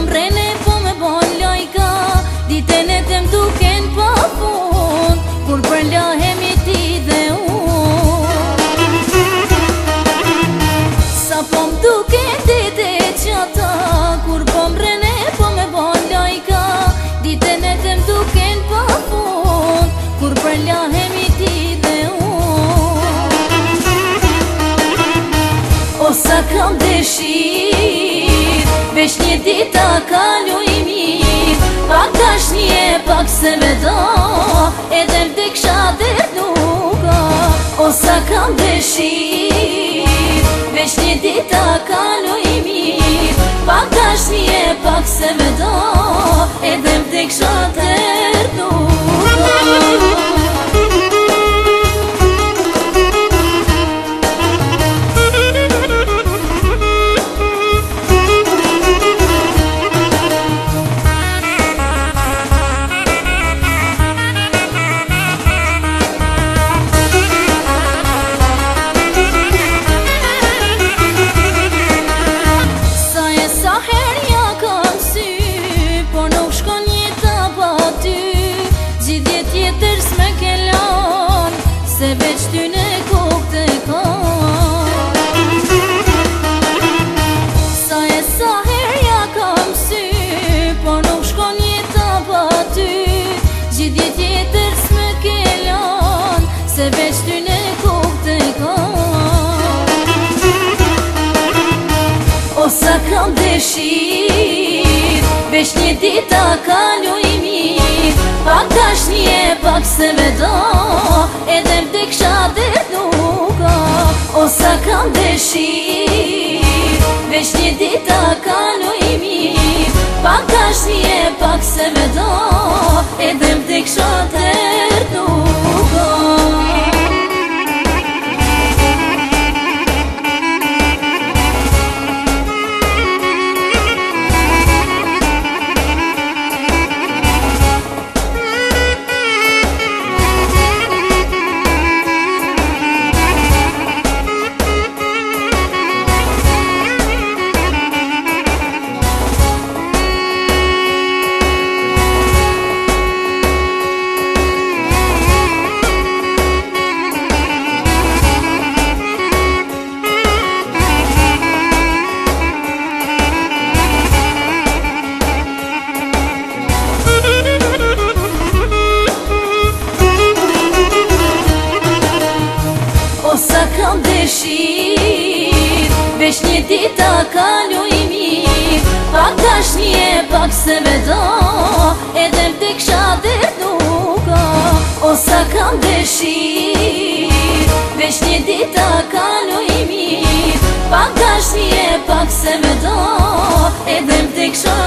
Për po bërën e për më bërën lajka Ditën e të duken po përpun Kur përlja hemi ti dhe unë Sa përmë duken ditë e qata Kur përmë bërën e për po më bërën lajka Ditën e të duken po përpun Kur përlja hemi ti dhe unë O sa kam dhe Vesh një ditë ka një imit Pak tash një pak se me do E dhem të kësha dhe nuk O sa kam dhe shi Vesh një ditë ka një imit Pak tash një pak se me do E dhem të kësha dhe nuk Se veç t'y ne kuk t'i ka Sa e sa herja kam sy, Po nuk shkon jetë pa ty, Gjitë jetë jetër s'me ke lan, Se veç t'y ne kuk t'i ka O sa kam dëshirë, Vesh një ditë a ka nujë, pak se me do E dhe vdi kësha nuk o O sa kam dhe shi Veç një dita ka në i Pak ka një pak se me do E dhe vdi kësha dhe kam dëshir Vesh një dit a kalu i mir Pak dash nje, pak se me do E dhem të kësha dhe duka Osa kam dëshir Vesh një dit a kalu i mir Pak dash nje, pak se me do E dhem të kësha dhe duka